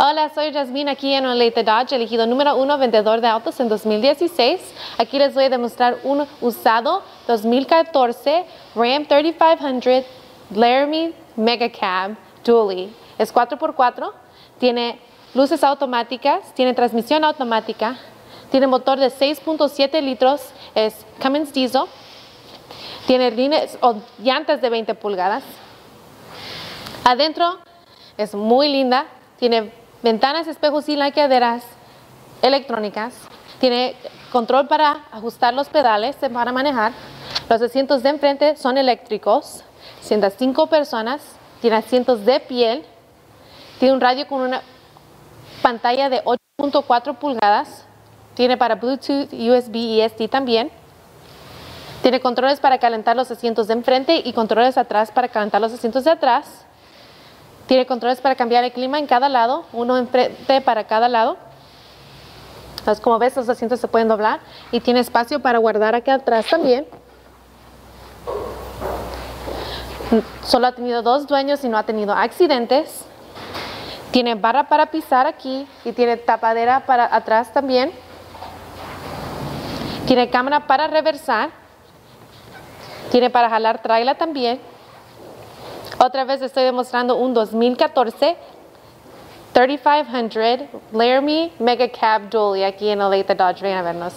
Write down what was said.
Hola, soy Jasmine aquí en Oleite Dodge, elegido número uno vendedor de autos en 2016. Aquí les voy a demostrar un usado 2014 Ram 3500 Laramie Mega Cab Dually. Es 4x4, tiene luces automáticas, tiene transmisión automática, tiene motor de 6.7 litros, es Cummins Diesel, tiene llantas de 20 pulgadas. Adentro es muy linda, tiene ventanas, espejos y laqueaderas electrónicas. Tiene control para ajustar los pedales para manejar. Los asientos de enfrente son eléctricos. Sienta cinco personas. Tiene asientos de piel. Tiene un radio con una pantalla de 8.4 pulgadas. Tiene para Bluetooth, USB y SD también. Tiene controles para calentar los asientos de enfrente y controles atrás para calentar los asientos de atrás. Tiene controles para cambiar el clima en cada lado, uno enfrente para cada lado. Entonces, como ves, los asientos se pueden doblar y tiene espacio para guardar aquí atrás también. Solo ha tenido dos dueños y no ha tenido accidentes. Tiene barra para pisar aquí y tiene tapadera para atrás también. Tiene cámara para reversar. Tiene para jalar trailer también. Otra vez estoy demostrando un 2014 3500 Laramie Mega Cab Dually aquí en Olathe Dodge. Ven a vernos.